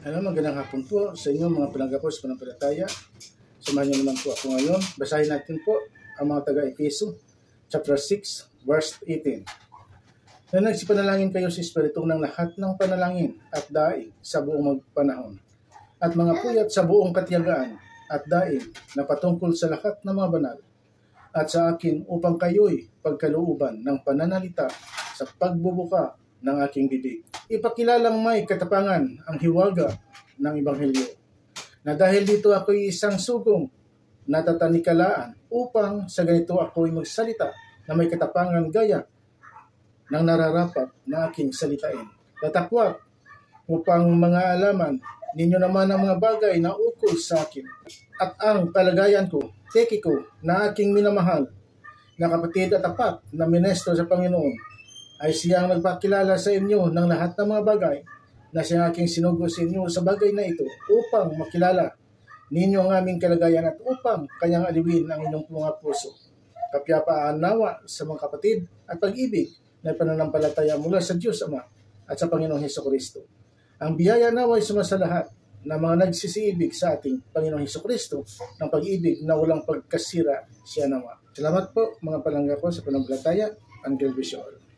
Ano, magandang hapon po sa inyo mga palangga ko sa panampalataya. Samahan niyo naman po ako ngayon. Basahin natin po ang mga taga-Epeso, chapter 6, verse 18. Na nagsipanalangin kayo sa Espiritu ng lahat ng panalangin at daing sa buong magpanahon. At mga puyat sa buong katiyagaan at daing na patungkol sa lahat ng mga banal. At sa akin upang kayo'y pagkalooban ng pananalita sa pagbubuka ng aking bibig. Ipakilalang may katapangan ang hiwaga ng Ebanghelyo na dahil dito ako'y isang sugong natatanikalaan upang sa ganito ako'y magsalita na may katapangan gaya ng nararapat na aking salitain. Tatakwat upang mga alaman ninyo naman ang mga bagay na ukol sa akin at ang kalagayan ko, teki ko, na aking minamahal na kapatid at tapat na ministro sa Panginoon ay siyang nagpakilala sa inyo ng lahat ng mga bagay na siyang aking sinugo sa inyo sa bagay na ito upang makilala ninyo ang aming kalagayan at upang kanyang aliwin ang inyong mga puso. Kapyapaan nawa sa mga kapatid at pag-ibig na pananampalataya mula sa Diyos Ama at sa Panginoong Heso Kristo. Ang biyaya nawa ay sumasa lahat na mga nagsisiibig sa ating Panginoong Heso Kristo ng pag-ibig na walang pagkasira siya nawa. Salamat po mga palangga ko sa pananampalataya. Angel Visual.